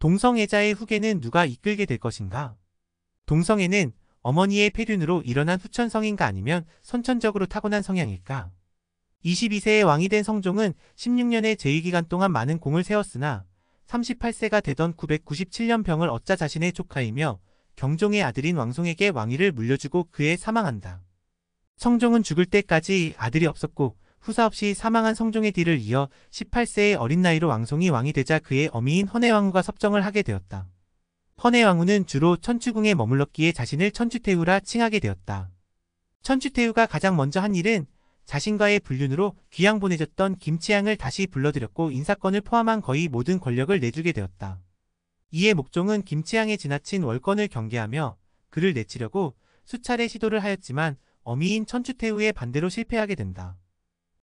동성애자의 후계는 누가 이끌게 될 것인가? 동성애는 어머니의 폐륜으로 일어난 후천 성인가 아니면 선천적으로 타고난 성향일까? 22세의 왕이 된 성종은 16년의 재위기간 동안 많은 공을 세웠으나 38세가 되던 997년 병을 얻자 자신의 조카이며 경종의 아들인 왕송에게 왕위를 물려주고 그에 사망한다. 성종은 죽을 때까지 아들이 없었고 후사 없이 사망한 성종의 뒤를 이어 18세의 어린 나이로 왕송이 왕이 되자 그의 어미인 헌해왕후가 섭정을 하게 되었다. 헌해왕후는 주로 천추궁에 머물렀기에 자신을 천추태후라 칭하게 되었다. 천추태후가 가장 먼저 한 일은 자신과의 불륜으로 귀양 보내졌던 김치양을 다시 불러들였고 인사권을 포함한 거의 모든 권력을 내주게 되었다. 이에 목종은 김치양의 지나친 월권을 경계하며 그를 내치려고 수차례 시도를 하였지만 어미인 천추태후의 반대로 실패하게 된다.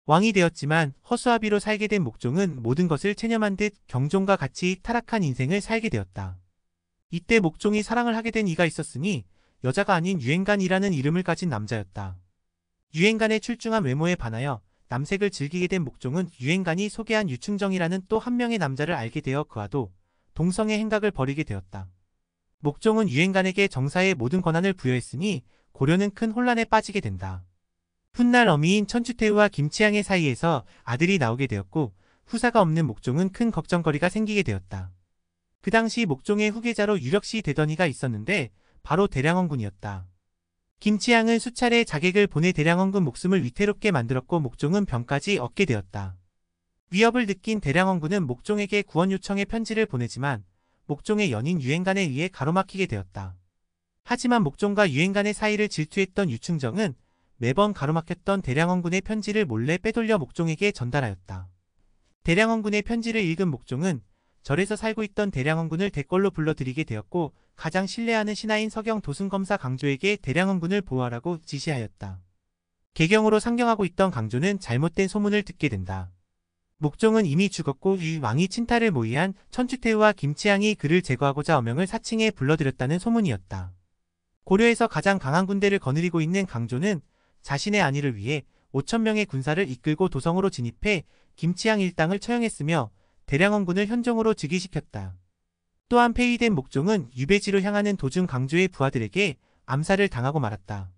왕이 되었지만 허수아비로 살게 된 목종은 모든 것을 체념한 듯 경종과 같이 타락한 인생을 살게 되었다. 이때 목종이 사랑을 하게 된 이가 있었으니 여자가 아닌 유행간이라는 이름을 가진 남자였다. 유행간의 출중한 외모에 반하여 남색을 즐기게 된 목종은 유행간이 소개한 유충정이라는 또 한 명의 남자를 알게 되어 그와도 동성의 행각을 벌이게 되었다. 목종은 유행간에게 정사의 모든 권한을 부여했으니 고려는 큰 혼란에 빠지게 된다. 훗날 어미인 천추태우와 김치양의 사이에서 아들이 나오게 되었고 후사가 없는 목종은 큰 걱정거리가 생기게 되었다. 그 당시 목종의 후계자로 유력시 되던 이가 있었는데 바로 대량원군이었다. 김치양은 수차례 자객을 보내 대량원군 목숨을 위태롭게 만들었고 목종은 병까지 얻게 되었다. 위협을 느낀 대량원군은 목종에게 구원 요청의 편지를 보내지만 목종의 연인 유행간에 의해 가로막히게 되었다. 하지만 목종과 유행간의 사이를 질투했던 유충정은 매번 가로막혔던 대량원군의 편지를 몰래 빼돌려 목종에게 전달하였다. 대량원군의 편지를 읽은 목종은 절에서 살고 있던 대량원군을 대궐로 불러들이게 되었고 가장 신뢰하는 신하인 서경 도순검사 강조에게 대량원군을 보호하라고 지시하였다. 개경으로 상경하고 있던 강조는 잘못된 소문을 듣게 된다. 목종은 이미 죽었고 이 왕이 친탈을 모의한 천추태우와 김치양이 그를 제거하고자 어명을 사칭에 불러들였다는 소문이었다. 고려에서 가장 강한 군대를 거느리고 있는 강조는 자신의 안위를 위해 5천명의 군사를 이끌고 도성으로 진입해 김치양 일당을 처형했으며 대량원군을 현종으로 즉위시켰다. 또한 폐위된 목종은 유배지로 향하는 도중 강조의 부하들에게 암살을 당하고 말았다.